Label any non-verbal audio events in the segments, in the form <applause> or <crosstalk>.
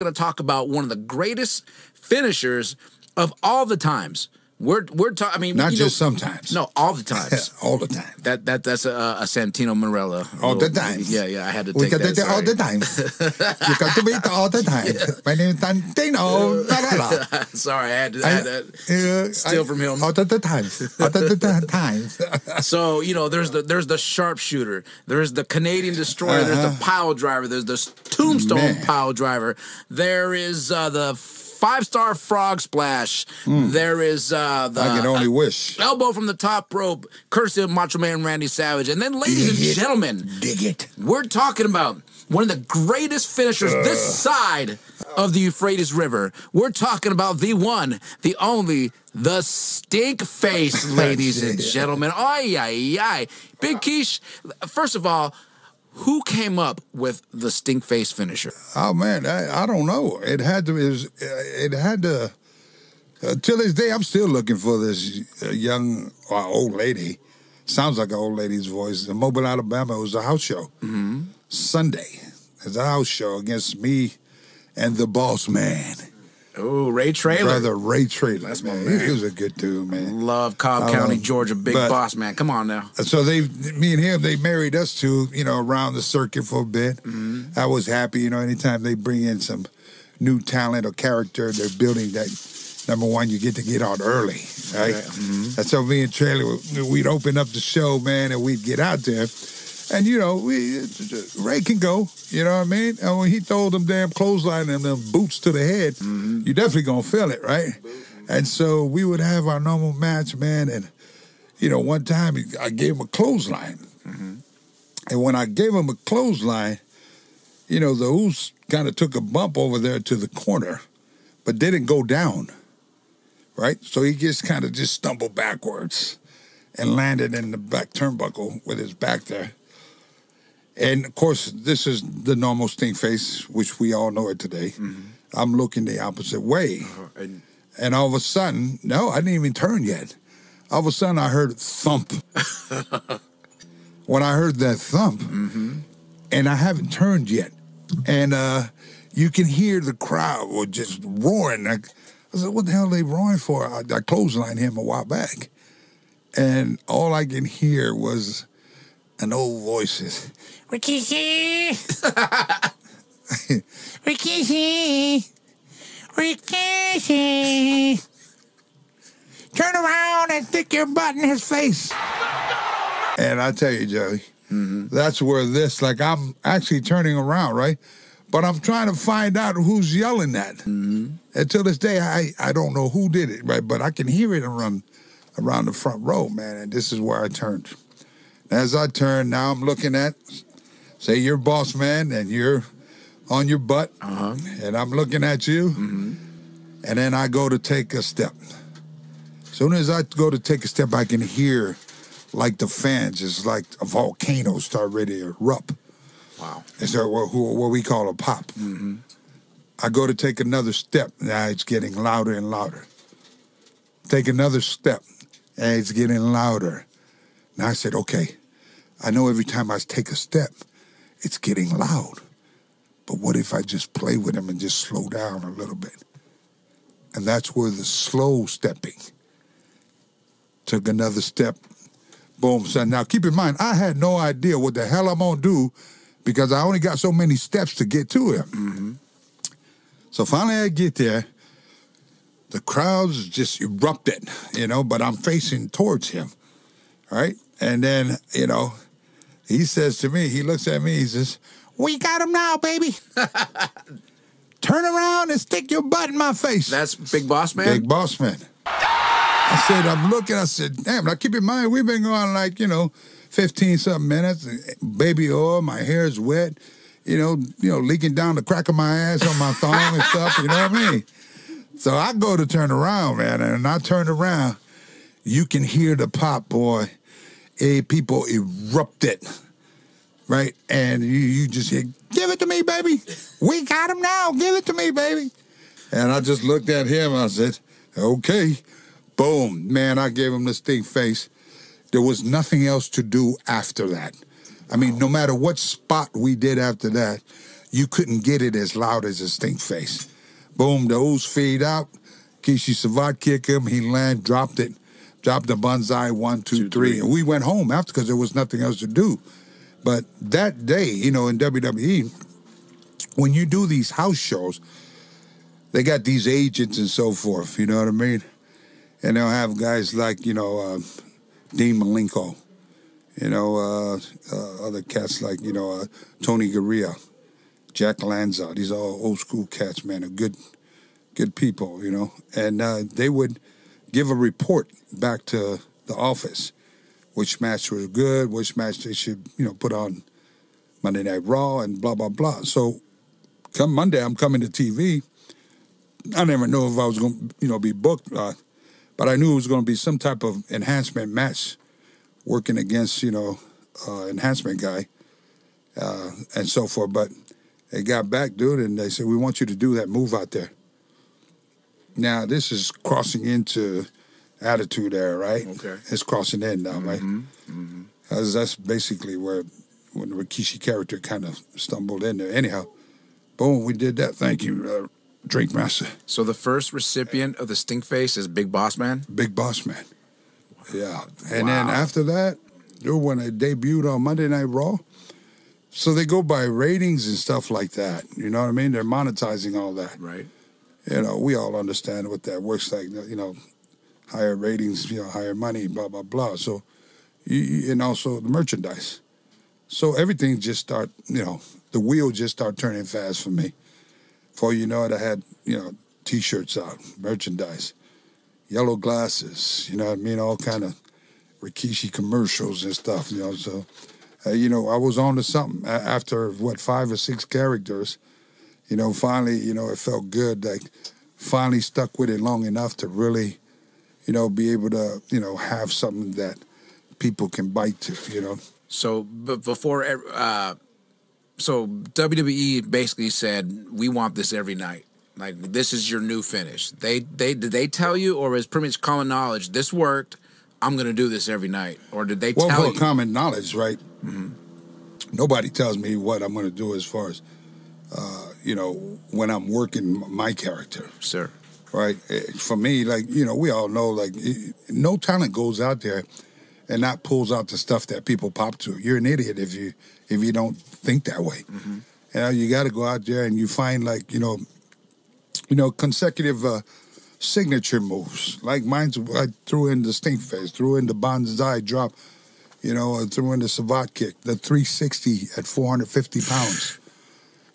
going to talk about one of the greatest finishers of all the times. We're we're talking. I mean, Not you know- just sometimes. No, all the times. <laughs> all the time. that that that's a, a Santino Marella. All the little- time. Yeah, yeah. I had to We take got that. to all the time. <laughs> you got to meet all the time. My name is Santino La, la, la. sorry, I had to. I had to Uh, steal I- from him. All the, the times. All the, the times. <laughs> So you know, there's the there's the sharpshooter, there's the Canadian destroyer, there's the pile driver, there's the tombstone Uh-huh. Man. pile driver, there is uh, the five star frog splash, there is uh, the. I can only wish. elbow from the top rope, courtesy of Macho Man Randy Savage, and then, ladies and it. gentlemen, Dig it. we're talking about one of the greatest finishers this side of the Euphrates River. We're talking about the one, the only, the stink face, <laughs> ladies and gentlemen. Ay, ay, ay. Big Quiche, first of all, who came up with the stink face finisher? Oh man, I, I don't know. It had to. It, was, uh, it had to. Uh, till this day, I'm still looking for this uh, young or old lady. Sounds like an old lady's voice. In Mobile, Alabama, it was a house show. Mm-hmm. Sunday, it's a house show against me and the boss man, Oh, Ray Traylor. brother Ray Traylor. That's my man. He was a good dude, man. Love Cobb I County, love- Georgia, big but- boss man. Come on now. So they, me and him, they married us to, you know, around the circuit for a bit. Mm-hmm. I was happy, you know, anytime they bring in some new talent or character, they're building that. Number one, you get to get out early, right? mm-hmm. And so me and Traylor, we'd open up the show, man, and we'd get out there. And, you know, we, Ray can go, you know what I mean? And when he throw them damn clothesline and them boots to the head, Mm-hmm. you definitely gonna feel it, right? And so we would have our normal match, man, and you know, one time I gave him a clothesline. And when I gave him a clothesline, you know, the Oos kind of took a bump over there to the corner, but didn't go down. Right? So he just kind of just stumbled backwards and landed in the back turnbuckle with his back there. And of course, this is the normal stink face, which we all know it today. Mm-hmm. I'm looking the opposite way. Uh-huh. And And all of a sudden, no, I didn't even turn yet. All of a sudden, I heard a thump. <laughs> when I heard that thump, mm-hmm. and I haven't turned yet, and uh, you can hear the crowd were just roaring. I, I said, "What the hell are they roaring for?" I, I clotheslined him a while back, and all I can hear was an old voice. Rikishi! <laughs> Rikishi! Rikishi! turn around and stick your butt in his face. And I tell you, Joey, that's where this, like, I'm actually turning around, right? But I'm trying to find out who's yelling that. Until this day, I, I don't know who did it, right? But I can hear it around, around the front row, man. And this is where I turned. As I turn, now I'm looking at, say, you're boss man, and you're on your butt, uh-huh. and I'm looking at you, mm-hmm. and then I go to take a step. Soon as I go to take a step, I can hear like the fans. It's like a volcano start ready to erupt. wow. It's a, what, what we call a pop. Mm-hmm. I go to take another step. Now it's getting louder and louder. Take another step, and it's getting louder. Now I said, okay, I know every time I take a step, it's getting loud. But what if I just play with him and just slow down a little bit? And that's where the slow stepping took another step. Boom, son. Now keep in mind, I had no idea what the hell I'm gonna do because I only got so many steps to get to him. Mm-hmm. So finally I get there. The crowd's just erupted, you know, but I'm facing towards him. Right? And then, you know, he says to me, he looks at me, he says, We got him now, baby. <laughs> Turn around and stick your butt in my face. That's Big Boss Man. Big boss man. I said, I'm looking, I said, damn, now keep in mind, we've been going like, you know, 15 something minutes, baby oil, my hair is wet, you know, you know, leaking down the crack of my ass on my thumb and stuff, you know what I mean? So I go to turn around, man, and I turn around, you can hear the pop, boy. Eh, people erupted, right? And you, you just hear, give it to me, baby. We got him now. Give it to me, baby. And I just looked at him. I said, okay. Boom. Man, I gave him the stink face. There was nothing else to do after that. I mean, no matter what spot we did after that, you couldn't get it as loud as a stink face. Boom, the those fade out. Kishi Savate kick him. He land, dropped it, dropped the banzai one, two, Two, three. three. And we went home after because there was nothing else to do. But that day, you know, in WWE, when you do these house shows, they got these agents and so forth. You know what I mean? And they'll have guys like you know uh, Dean Malenko, you know uh, uh, other cats like you know uh, Tony Garea, Jack Lanza. These are all old school cats, man. Are good, good people, you know. And uh, they would give a report back to the office, which match was good, which match they should you know put on Monday Night Raw, and blah blah blah. So come Monday, I'm coming to TV. I never knew if I was going to, you know, be booked, uh, but I knew it was going to be some type of enhancement match, working against, you know, uh, enhancement guy, uh, and so forth. But they got back, dude, and they said we want you to do that move out there. Now this is crossing into attitude era, right? Okay. it's crossing in now, right? That's, that's basically where when the Rikishi character kind of stumbled in there. Anyhow, boom, we did that. Thank you, uh, Drink Master. So the first recipient of the stink face is Big Boss Man. Big Boss Man. Yeah. And then after that, when it debuted on Monday Night Raw, so they go by ratings and stuff like that. You know what I mean? They're monetizing all that. Right. You know, we all understand what that works like. You know, higher ratings, you know, higher money, blah blah blah. So, you, and also the merchandise. So everything just start, you know, the wheel just start turning fast for me. Before you know it, I had you know t-shirts out, merchandise, yellow glasses. You know I mean? All kind of Rikishi commercials and stuff. You know, so uh, you know I was on to something after what five or six characters you know, finally, you know, it felt good. Like, finally stuck with it long enough to really, you know, be able to, you know, have something that people can bite to, you know. So b- before, uh, so WWE basically said we want this every night. Like this is your new finish. They they did they tell you, or is pretty much common knowledge this worked? I'm gonna do this every night, or did they Well, tell for you? common knowledge, right? Nobody tells me what I'm going to do as far as, uh, you know, when I'm working my character. Sir, right? Eh, For me, like you know, we all know, like no talent goes out there and not pulls out the stuff that people pop to. You're an idiot if you if you don't think that way. You know, you got to go out there and you find like you know, you know, consecutive uh, signature moves. Like mine's, I threw in the stink face, threw in the banzai drop. You know, I threw in the savate kick, the 360 at 450 pounds.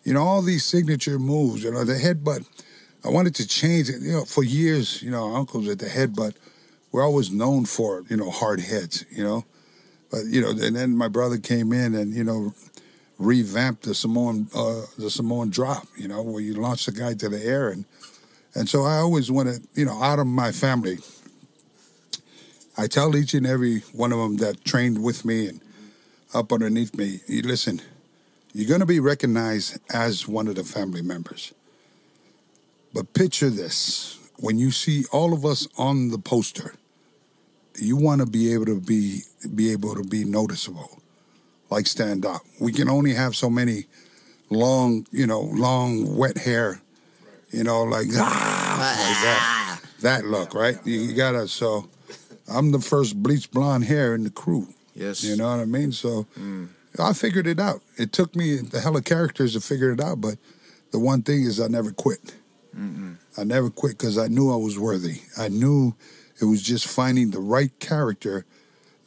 You know, all these signature moves. You know, the headbutt. I wanted to change it. You know, for years, you know, uncles at the headbutt were always known for, you know, hard heads, you know. But, you know, and then my brother came in and, you know, revamped the Samoan uh, the Samoan drop, you know, where you launch the guy to the air and and so I always wanted, you know, out of my family, I tell each and every one of them that trained with me and up underneath me, you listen, you're going to be recognized as one of the family members. But picture this when you see all of us on the poster, you want to be able to be be able to be noticeable, like stand up. We can only have so many long, you know, long wet hair, you know, like ah, like that, that look, right? You, you gotta. So, I'm the first bleach blonde hair in the crew. yes, You know what I mean? So I figured it out. It took me the hell of characters to figure it out, but the one thing is I never quit. I never quit because I knew I was worthy. I knew it was just finding the right character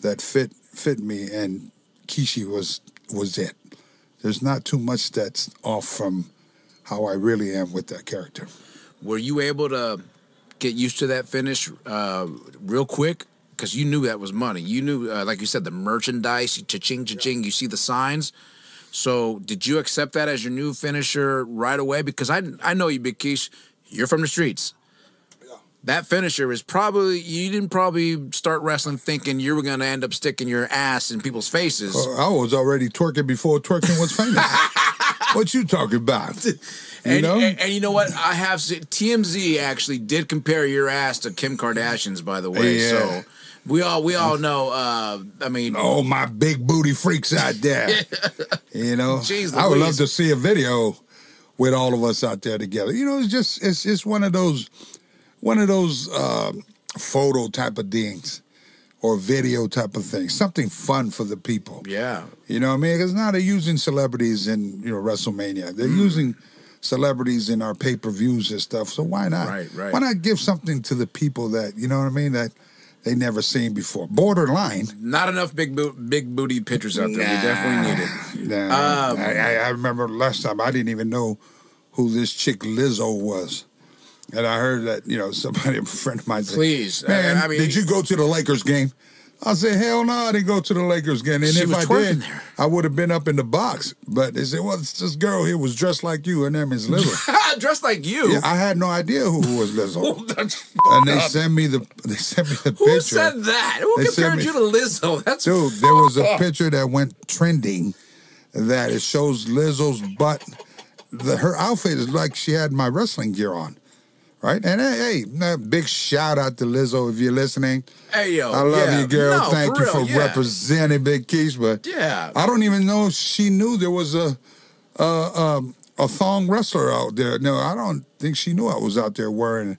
that fit fit me, and Kishi was was it. There's not too much that's off from how I really am with that character. Were you able to get used to that finish uh, real quick? Because you knew that was money. You knew, uh, like you said, the merchandise, cha-ching, cha-ching. You see the signs. So did you accept that as your new finisher right away? Because I, I know you, Big Keish. You're from the streets. Yeah. That finisher is probably you didn't probably start wrestling thinking you were going to end up sticking your ass in people's faces. Uh, I was already twerking before twerking was famous. <laughs> what you talking about? You and, know? and, and you know what? I have TMZ actually did compare your ass to Kim Kardashian's, by the way. Yeah. So We all we all know. Uh, I mean, Oh, my big booty freaks out there. <laughs> you know, Jeez I would love to see a video with all of us out there together. You know, it's just it's it's one of those one of those uh, photo type of things or video type of things. Something fun for the people. yeah. You know what I mean? Because now they're using celebrities in you know WrestleMania. They're Mm. using celebrities in our pay per views and stuff. So why not? Right, right. Why not give something to the people that you know what I mean that they never seen before? Borderline. Not enough big boot, big booty pictures out there. We definitely need it. Nah, Um, I, I, remember last time I didn't even know who this chick Lizzo was. And I heard that, you know, somebody, <laughs> a friend of mine said, Please, I- Man, I mean- did you go to the Lakers game? I said, hell no, I didn't go to the Lakers game. And She if I did, there. I would have been up in the box. But they said, well, this girl here was dressed like you. Her name is <laughs> Lizzo. Dressed like you. yeah, I had no idea who was Lizzo. <laughs> That's and they up. sent me the <laughs> they sent me the Who picture. Who said that? Who They compared me- you to Lizzo? That's Dude, there was a picture that went trending that it shows Lizzo's butt. The, her outfit is like she had my wrestling gear on, right? And hey, hey, big shout out to Lizzo if you're listening. Hey yo, I love yeah. you, girl. No, Thank for you real, for yeah. representing Big Keys. But Yeah. I don't even know if she knew there was a a, um, a thong wrestler out there. No, I don't think she knew I was out there wearing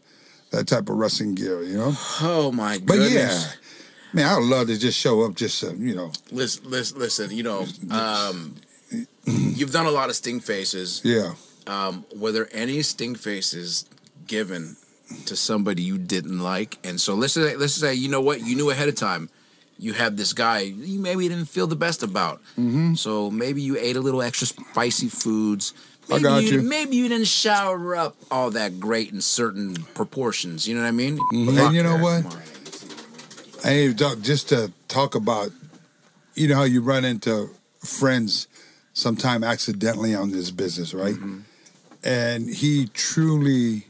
that type of wrestling gear. You know, Oh my but goodness. yeah. Man, I would love to just show up, just uh, you know, Listen, listen, listen. You know, um, you've done a lot of sting faces. yeah. Um, were there any sting faces given to somebody you didn't like? And so let's say, let's say, you know what, you knew ahead of time. You had this guy you maybe didn't feel the best about. Mm-hmm. So maybe you ate a little extra spicy foods. I Maybe got you. Maybe you didn't shower up all that great in certain proportions. You know what I mean? Mhm. And you know what? Come on. I ain't even talk, just to talk about, you know how you run into friends sometime accidentally on this business, right? Mm-hmm. And he truly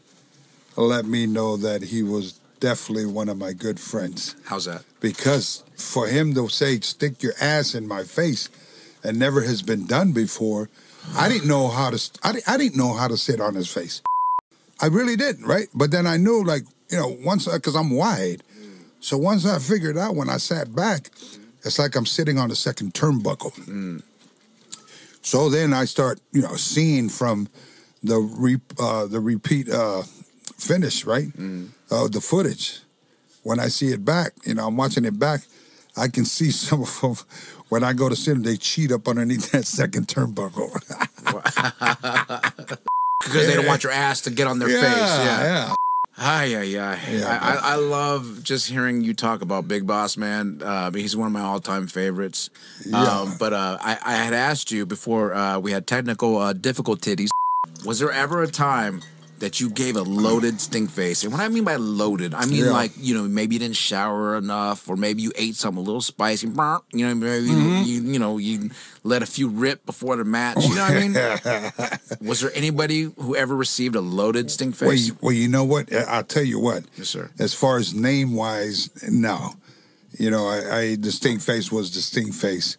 let me know that he was definitely one of my good friends. How's that? because for him to say stick your ass in my face and never has been done before i didn't know how to I, I didn't know how to sit on his face. I really didn't right? But then i knew like you know once because i'm wide. So once i figured out when i sat back it's like i'm sitting on a second turnbuckle. So then i start you know seeing from the re- uh, the repeat uh, finish right uh, the footage when I see it back, you know, I'm watching it back, I can see <laughs> some of them when I go to see them, they cheat up underneath that second turnbuckle. <laughs> <laughs> Because they don't want your ass to get on their face. Yeah. yeah. Ay. Yeah, I, I, love just hearing you talk about Big Boss Man. Uh, he's one of my all time favorites. Yeah. Um, but uh, I, I had asked you before uh, we had technical uh, difficulties. Was there ever a time that you gave a loaded stink face? And what I mean by loaded, I mean Yeah. like, you know, maybe you didn't shower enough or maybe you ate something a little spicy. You know, maybe Mm-hmm. you, you know, you let a few rip before the match. You know what I mean? <laughs> Was there anybody who ever received a loaded stink Well, face? you, well, you know what? I'll tell you what. Yes, sir. As far as name wise, no. You know, I, I distinct face was distinct face.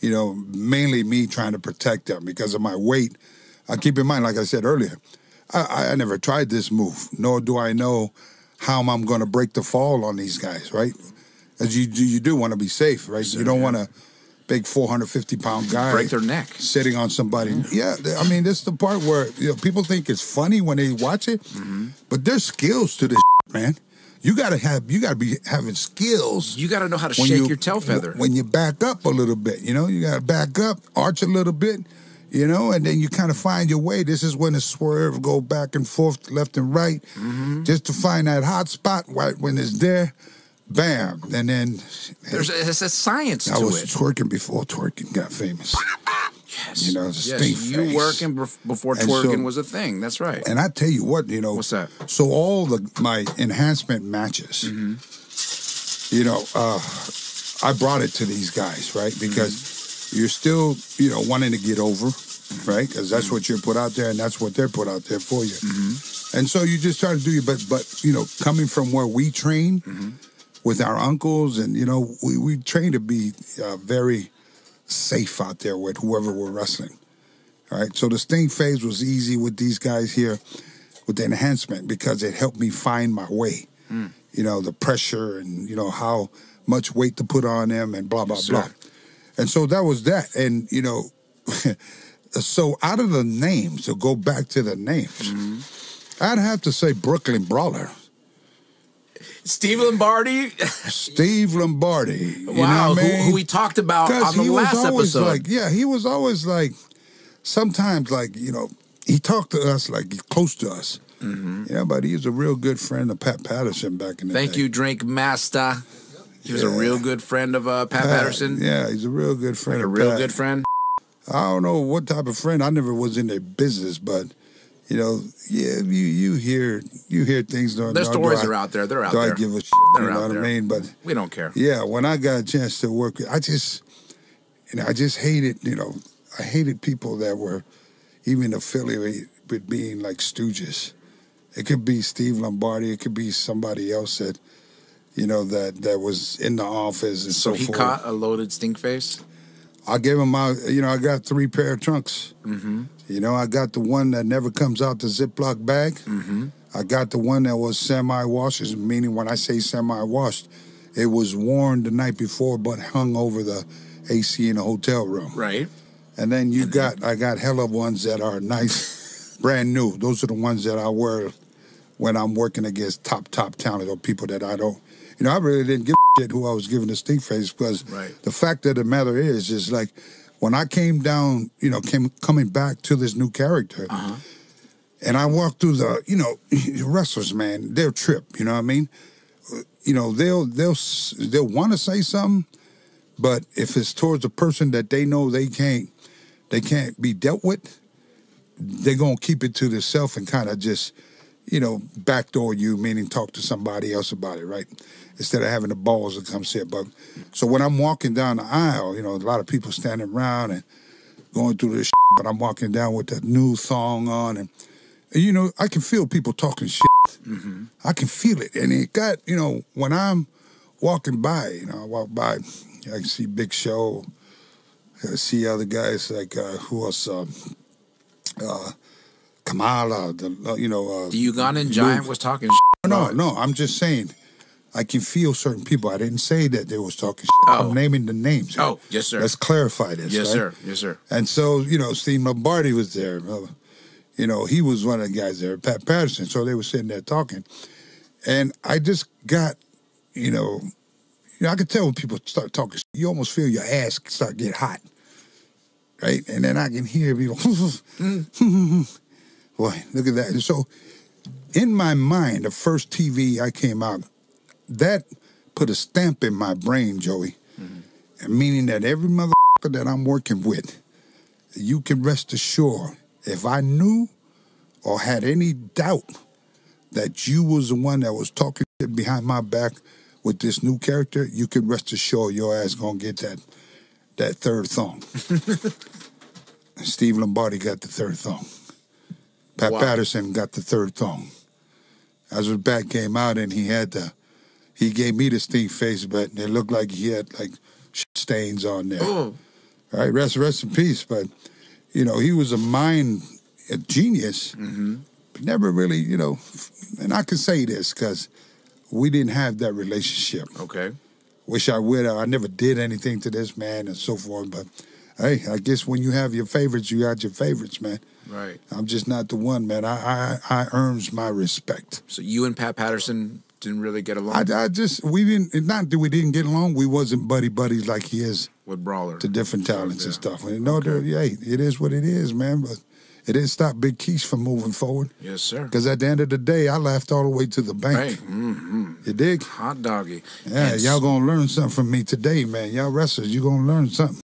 You know, mainly me trying to protect them because of my weight. I keep in mind, like I said earlier, I, I, never tried this move, nor do I know how I'm going to break the fall on these guys, right? As you do, you do want to be safe, right? you don't want a big 450 pound guy Break their neck. sitting on somebody. Yeah, th- I mean, this is the part where you know people think it's funny when they watch it, Mm-hmm. but there's skills to this, man. You gotta have, you gotta be having skills. You got to know how to shake you- your tail feather. when you back up a little bit. You know, you gotta back up, arch a little bit. You know, and then you kind of find your way. This is when the swerve go back and forth, left and right, Mm-hmm. just to find that hot spot. Right when it's there, bam, and then There's a, it's a science I was it. twerking before twerking got famous. Yes. you know, yes. you face. working before And twerking so- was a thing. That's right. And I tell you what, you know, What's that? So all the my enhancement matches, Mm-hmm. you know, uh, I brought it to these guys, right? Because Mm-hmm. You're still, you know, wanting to get over, right? Because that's what you're put out there, and that's what they're put out there for you. Mm-hmm. And so you just try to do your, but but you know, coming from where we train Mm-hmm. with our uncles, and you know, we we train to be uh, very safe out there with whoever we're wrestling. All right. So the stink face was easy with these guys here with the enhancement because it helped me find my way. You know, the pressure and, you know, how much weight to put on them, and blah blah blah. And so that was that. And you know, <laughs> so out of the names, to go back to the names, Mm-hmm. I'd have to say Brooklyn Brawler, Steve Lombardi. Steve Lombardi. You know wow, I mean? who, who we talked about on the he was last always episode. like, yeah, he was always like, sometimes like, you know, he talked to us like he's close to us. Yeah, but he's a real good friend of Pat Patterson back in the Mm-hmm. Thank you, Drink Master. He was a real good friend of uh, Pat, Pat, Patterson. Yeah, he's a real good friend. a of real Pat. good friend. I don't know what type of friend. I never was in their business, but you know, yeah, you you hear you hear things. Their stories I- are out there. They're out do I give a shit? They're you know out what there. I mean? But We don't care. yeah, when I got a chance to work, I just, you know, I just hated, you know, I hated people that were even affiliated with being like stooges. It could be Steve Lombardi. It could be somebody else that, you know, that that was in the office and so, So he forth. caught a loaded stink face. I gave him my, you know, I got three pair of trunks. Mm-hmm. You know, I got the one that never comes out the Ziploc bag. Mm-hmm. I got the one that was semi-washed, meaning when I say semi-washed, it was worn the night before but hung over the AC in the hotel room. Right. And then you got, I got hella ones that are nice, <laughs> brand new. Those are the ones that I wear when I'm working against top, top talent or people that I don't, you know, I really didn't give a shit who I was giving the stink face because Right. the fact of the matter is, is like when I came down, you know, came coming back to this new character, uh-huh. and I walked through the, you know, <laughs> wrestlers, man, their trip, you know what I mean? You know, they'll they'll they'll want to say something, but if it's towards a person that they know they can't they can't be dealt with, they're gonna keep it to themselves and kind of just, you know, backdoor you, meaning talk to somebody else about it, right? Instead of having the balls to come sit. But so when I'm walking down the aisle, you know, a lot of people standing around and going through this, but I'm walking down with the new song on, and, and, you know, I can feel people talking shit. I can feel it, and it got, you know, when I'm walking by, you know, I walk by, I can see Big Show, I see other guys like uh, who else, um, uh, Kamala, the, uh, you know, uh, The Ugandan giant was talking. no, no, I'm just saying. I can feel certain people. I didn't say that they was talking. Oh. I'm naming the names. Oh, yes, sir. Let's clarify this. Yes, right? sir. Yes, sir. And so, you know, Steve Lombardi was there. Uh, You know, he was one of the guys there, Pat Patterson. So they were sitting there talking. And I just got, you know, you know, I could tell when people start talking, you almost feel your ass start get hot. Right? And then I can hear people, <laughs> <laughs> boy, look at that. And so in my mind, the first TV I came out, that put a stamp in my brain, Joey. Mm-hmm. Meaning that every motherfucker that I'm working with, you can rest assured, if I knew or had any doubt that you was the one that was talking behind my back with this new character, you can rest assured your ass gonna get that that third thong. <laughs> Steve Lombardi got the third thong. Pat Wow. Patterson got the third thong. As his back came out and he had the he gave me the stink face, but it looked like he had like stains on there. All right, rest rest in peace. But you know, he was a mind a genius, mm-hmm. but never really, you know. And I can say this because we didn't have that relationship. okay. Wish I would. I never did anything to this man and so forth. But hey, I guess when you have your favorites, you got your favorites, man. Right. I'm just not the one, man. I I, I earns my respect. So you and Pat Patterson didn't really get along I, I just we didn't. Not that we didn't get along. We wasn't buddy buddies like he is with Brawler. to different talents and stuff. And no, there- yeah, it is what it is, man. But it didn't stop Big Keys from moving forward. Yes, sir. Because at the end of the day, I laughed all the way to the bank. Right. hmm You dig? Hot doggy. Yeah, y'all gonna learn something from me today, man. Y'all wrestlers, you gonna learn something.